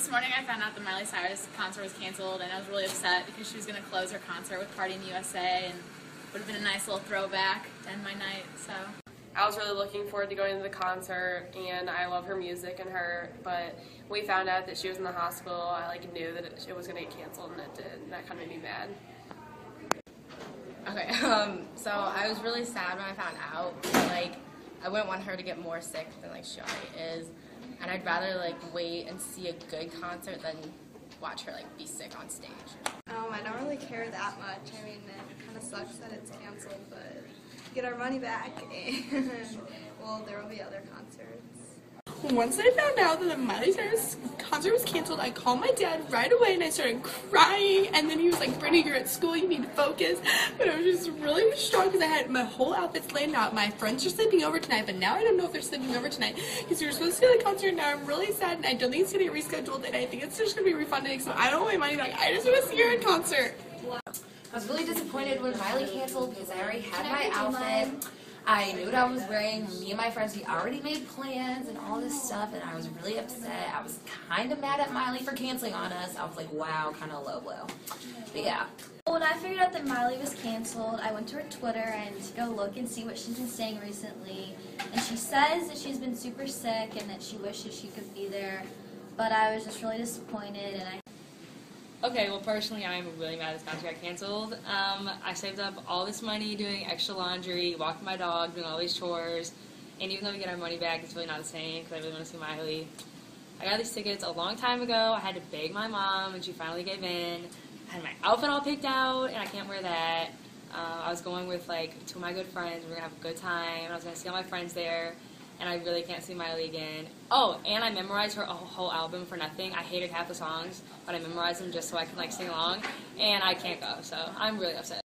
This morning I found out the Miley Cyrus concert was canceled, and I was really upset because she was going to close her concert with Party in the USA, and would have been a nice little throwback to end my night. So I was really looking forward to going to the concert, and I love her music and her. But we found out that she was in the hospital. I like knew that it, it was going to get canceled, and it did. And that kind of made me mad. Okay, um, so I was really sad when I found out. Like, I wouldn't want her to get more sick than like she already is, and I'd rather like wait and see a good concert than watch her like be sick on stage. Um, I don't really care that much. I mean, it kind of sucks that it's canceled, but get our money back, and well, there will be other concerts. Once I found out that the Miley Cyrus concert was canceled, I called my dad right away and I started crying. And then he was like, Brittany, you're at school, you need to focus. But I was just really distraught because I had my whole outfits laid out. My friends are sleeping over tonight, but now I don't know if they're sleeping over tonight because we were supposed to go to the concert. Now I'm really sad and I don't think it's going to get rescheduled and I think it's just going to be refunded. So I don't want my money back. I just want to see her in concert. I was really disappointed when Miley canceled because I already had my outfit. I knew what I was wearing. Me and my friends, we already made plans and all this stuff, and I was really upset. I was kind of mad at Miley for canceling on us. I was like, wow, kind of low blow. But yeah. When I figured out that Miley was canceled, I went to her Twitter and to go look and see what she's been saying recently. And she says that she's been super sick and that she wishes she could be there. But I was just really disappointed and I Okay, well, personally, I'm really mad this concert got canceled. Um, I saved up all this money doing extra laundry, walking my dog, doing all these chores, and even though we get our money back, it's really not the same because I really want to see Miley. I got these tickets a long time ago. I had to beg my mom, and she finally gave in. I had my outfit all picked out, and I can't wear that. Uh, I was going with like two of my good friends. We were gonna have a good time. I was gonna see all my friends there and I really can't see Miley again. Oh, and I memorized her whole album for nothing. I hated half the songs, but I memorized them just so I can like sing along, and I can't go, so I'm really upset.